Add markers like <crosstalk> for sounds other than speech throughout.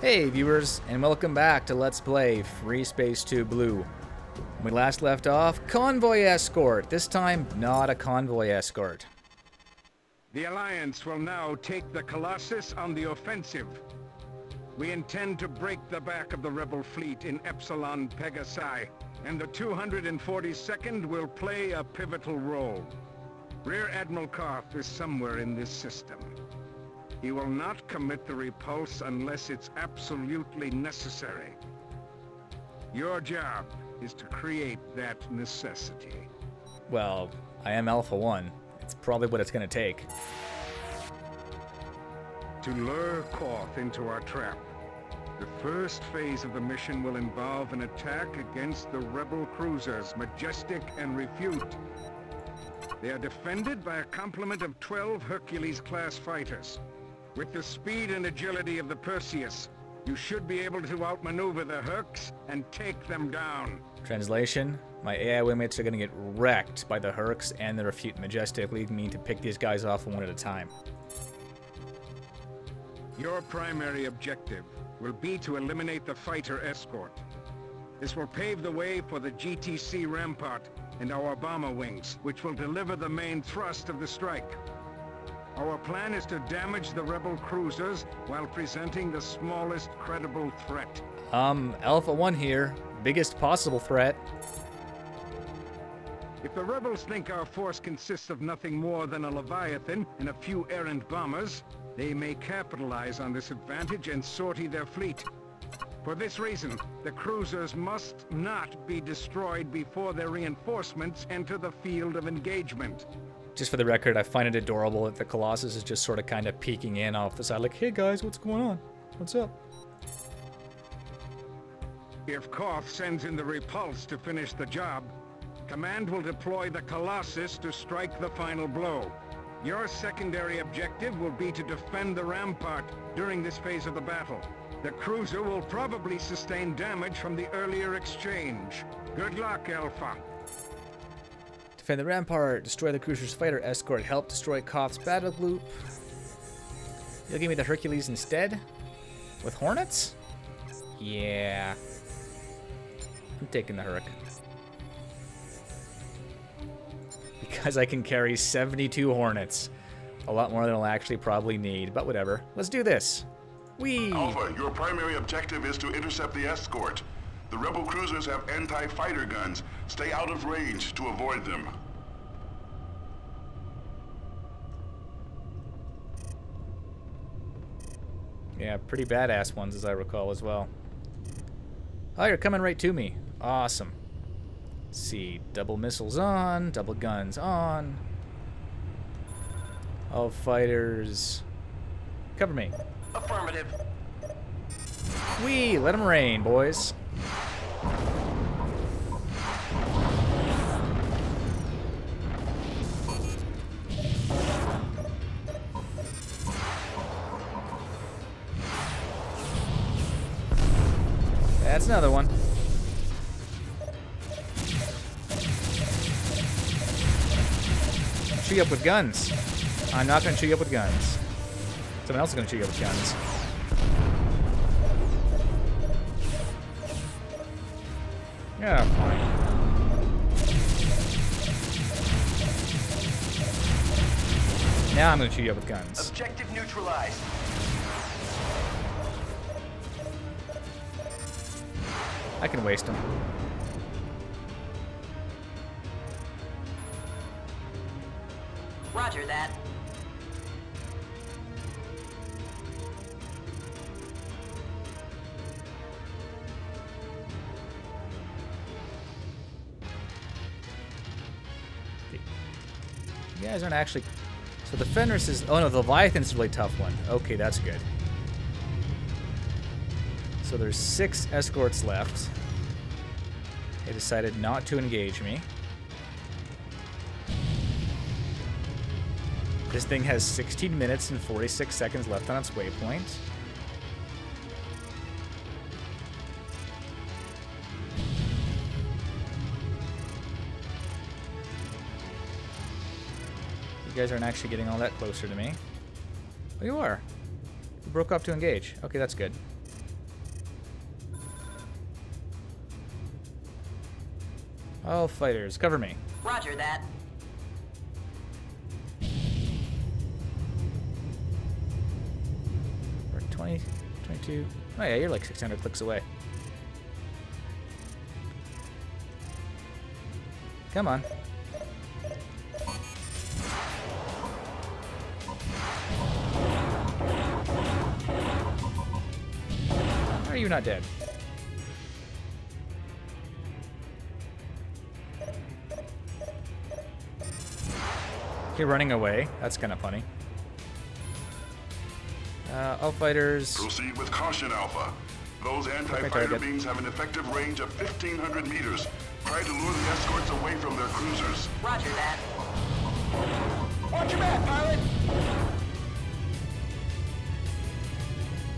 Hey viewers, and welcome back to Let's Play Free Space 2 Blue. When we last left off, convoy escort. This time, not a convoy escort. The Alliance will now take the Colossus on the offensive. We intend to break the back of the rebel fleet in Epsilon Pegasi, and the 242nd will play a pivotal role. Rear Admiral Koth is somewhere in this system. He will not commit the repulse unless it's absolutely necessary. Your job is to create that necessity. Well, I am Alpha 1. It's probably what it's going to take. To lure Koth into our trap, the first phase of the mission will involve an attack against the rebel cruisers Majestic and Refute. They are defended by a complement of 12 Hercules-class fighters. With the speed and agility of the Perseus, you should be able to outmaneuver the Hercs and take them down. Translation, my AI wingmates are going to get wrecked by the Hercs and the Refute Majestic, leaving me to pick these guys off one at a time. Your primary objective will be to eliminate the fighter escort. This will pave the way for the GTC Rampart and our bomber wings, which will deliver the main thrust of the strike. Our plan is to damage the rebel cruisers while presenting the smallest credible threat. Um, Alpha 1 here. Biggest possible threat. If the rebels think our force consists of nothing more than a Leviathan and a few errant bombers, they may capitalize on this advantage and sortie their fleet. For this reason, the cruisers must not be destroyed before their reinforcements enter the field of engagement. Just for the record, I find it adorable that the Colossus is just sort of kind of peeking in off the side, like, hey guys, what's going on? What's up? If Koth sends in the repulse to finish the job, Command will deploy the Colossus to strike the final blow. Your secondary objective will be to defend the rampart during this phase of the battle. The cruiser will probably sustain damage from the earlier exchange. Good luck, Alpha. Defend the rampart, destroy the cruiser's fighter escort, help destroy Koth's battle group. You'll give me the Hercules instead? With Hornets? Yeah. I'm taking the Herc. <laughs> Because I can carry 72 Hornets. A lot more than I'll actually probably need, but whatever. Let's do this. Whee! Alpha, your primary objective is to intercept the escort. The rebel cruisers have anti-fighter guns. Stay out of range to avoid them. Yeah, pretty badass ones as I recall as well. Oh, you're coming right to me. Awesome. Let's see, double missiles on, double guns on. All fighters. Cover me. Affirmative. Wee, let them rain, boys. That's another one. Chew you up with guns. I'm not gonna chew you up with guns. Someone else is gonna chew you up with guns. Yeah, fine. Now I'm gonna chew you up with guns. Objective neutralized. I can waste them. Roger that. You guys aren't actually... So the Fenris is... Oh no, the Leviathan's a really tough one. Okay, that's good. So there's six escorts left. They decided not to engage me. This thing has 16 minutes and 46 seconds left on its waypoint. You guys aren't actually getting all that closer to me. Oh, you are. You broke off to engage. Okay, that's good. All fighters, cover me. Roger that. We're 20, 22. Oh yeah, you're like 600 clicks away. Come on. How are you not dead? You're running away. That's kind of funny. Uh, all fighters. Proceed with caution, Alpha. Those anti-fighter beams have an effective range of 1,500 meters. Try to lure the escorts away from their cruisers. Roger that. Watch your back, pilot!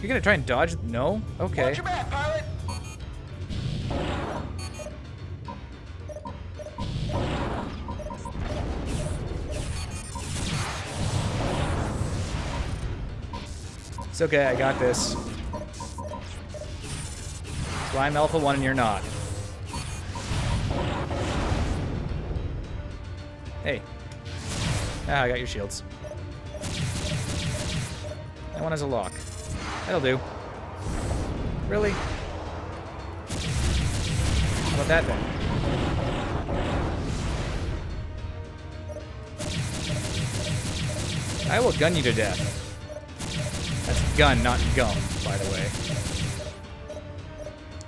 You're gonna try and dodge? No? Okay. Watch your back, pilot! It's okay, I got this. That's why I'm Alpha 1 and you're not. Hey. Ah, I got your shields. That one has a lock. That'll do. Really? How about that then? I will gun you to death. Gun, not gum, by the way.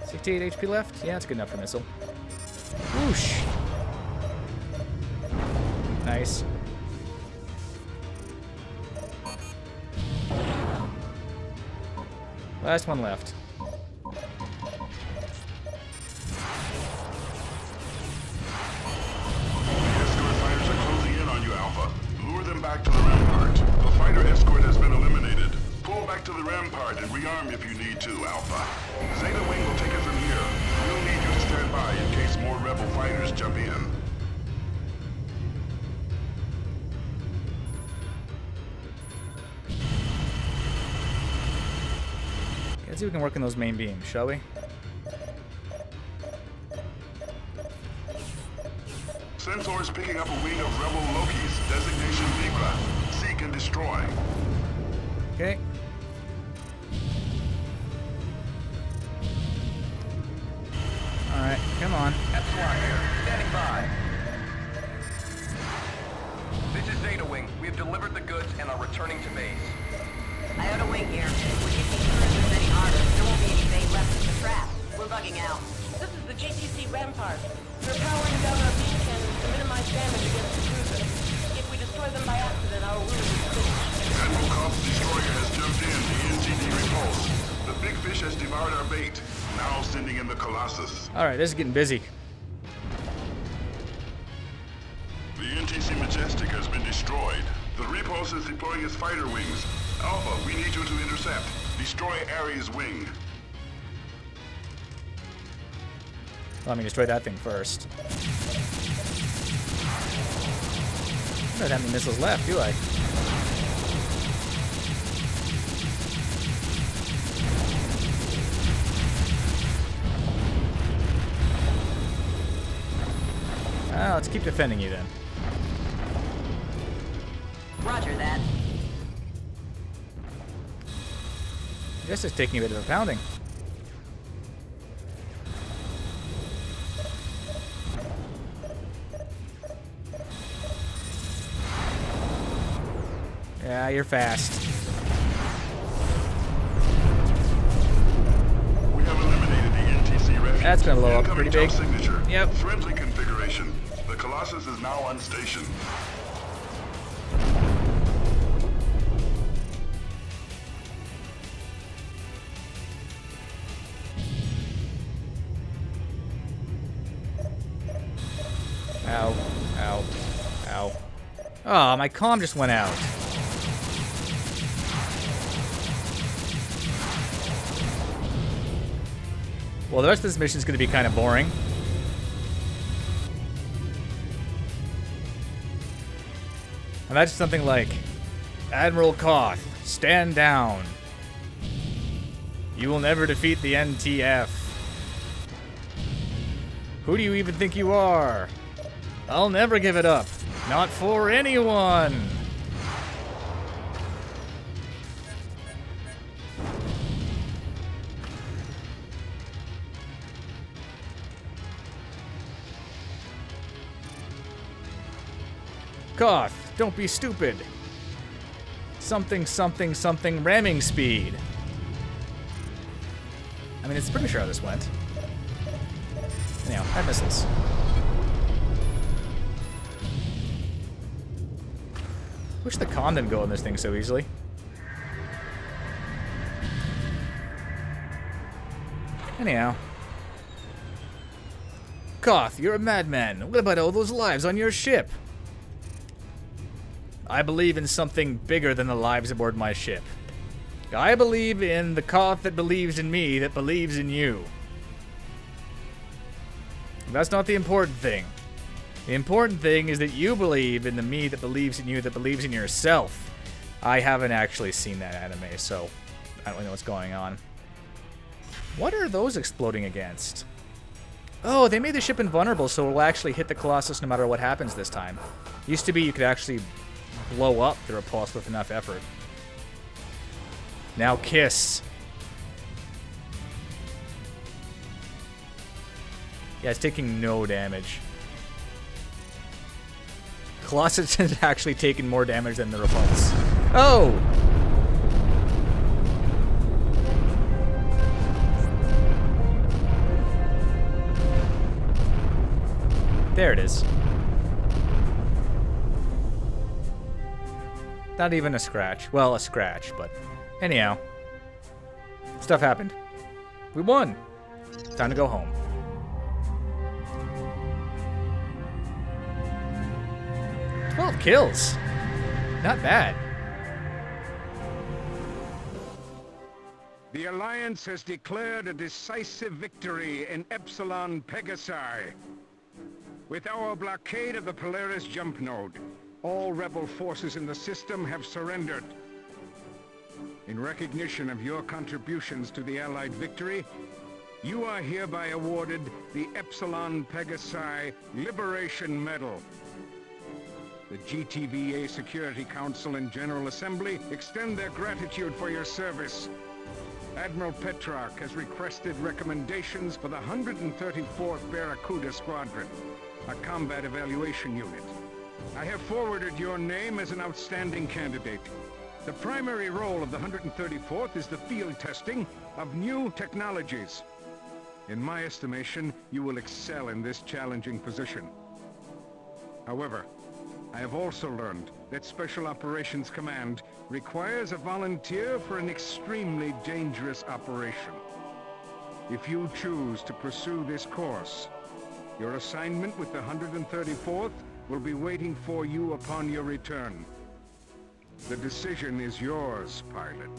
68 HP left? Yeah, that's good enough for missile. Whoosh! Nice. Last one left. Rampart and rearm if you need to, Alpha. Zeta Wing will take it from here. We'll need you to stand by in case more rebel fighters jump in. Let's see if we can work on those main beams, shall we? Sensors picking up a wing of rebel Lokis, designation Libra. Seek and destroy. Okay. Alright, come on. Epsilon here. Standing by. This is Zeta Wing. We have delivered the goods and are returning to base. Iota Wing here. We're keeping cruisers any harder. There won't be any bait left in the trap. We're bugging out. This is the GTC Rampart. We're powering down our beacon to minimize damage against the cruiser. If we destroy them by accident, our ruse is finished. Admiral Koth's destroyer has jumped in. The NTD repulse. The big fish has devoured our bait. Now sending in the Colossus. Alright, this is getting busy. The NTC Majestic has been destroyed. The repulse is deploying its fighter wings. Alpha, we need you to intercept. Destroy Ares' wing. Let me destroy that thing first. I don't have any missiles left, do I? Ah, let's keep defending you then. Roger that. This is taking a bit of a pounding. Yeah, you're fast. We have eliminated the NTC Refute. That's gonna blow up pretty big. signature. Yep. Colossus is now on station. Ow. Ow. Ow. Oh, my comm just went out. Well, the rest of this mission is going to be kind of boring. Imagine something like Admiral Koth, stand down. You will never defeat the NTF. Who do you even think you are? I'll never give it up. Not for anyone. Koth, don't be stupid. Something, something, something ramming speed. I mean, it's pretty sure how this went. Anyhow, I have missiles. Wish the con didn't go in this thing so easily. Anyhow. Koth, you're a madman. What about all those lives on your ship? I believe in something bigger than the lives aboard my ship. I believe in the Koth that believes in me that believes in you. That's not the important thing. The important thing is that you believe in the me that believes in you that believes in yourself. I haven't actually seen that anime, so I don't really know what's going on. What are those exploding against? Oh, they made the ship invulnerable, so it will actually hit the Colossus no matter what happens this time. Used to be you could actually blow up the repulse with enough effort. Now kiss. Yeah, it's taking no damage. Colossus <laughs> has actually taken more damage than the repulse. Oh! There it is. Not even a scratch. Well, a scratch, but anyhow. Stuff happened. We won. Time to go home. Twelve kills. Not bad. The Alliance has declared a decisive victory in Epsilon Pegasi. With our blockade of the Polaris jump node, all rebel forces in the system have surrendered. In recognition of your contributions to the Allied victory, you are hereby awarded the Epsilon Pegasi Liberation Medal. The GTVA Security Council and General Assembly extend their gratitude for your service. Admiral Petrarch has requested recommendations for the 134th Barracuda Squadron, a combat evaluation unit. I have forwarded your name as an outstanding candidate. The primary role of the 134th is the field testing of new technologies. In my estimation, you will excel in this challenging position. However, I have also learned that Special Operations Command requires a volunteer for an extremely dangerous operation. If you choose to pursue this course, your assignment with the 134th will be waiting for you upon your return. The decision is yours, pilot.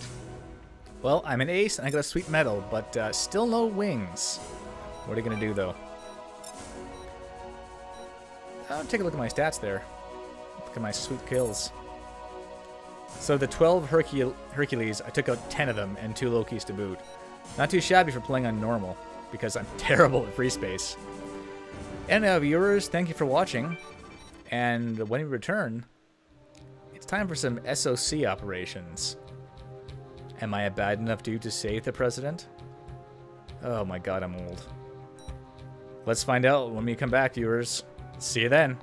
Well, I'm an ace and I got a sweet medal, but uh, still no wings. What are you going to do, though? Uh, take a look at my stats there. Look at my sweet kills. So the 12 Hercule Hercules, I took out 10 of them and 2 Lokis to boot. Not too shabby for playing on normal, because I'm <laughs> terrible at free space. And uh, viewers, thank you for watching. And when we return, it's time for some SOC operations. Am I a bad enough dude to save the president? Oh my god, I'm old. Let's find out when we come back, viewers. See you then.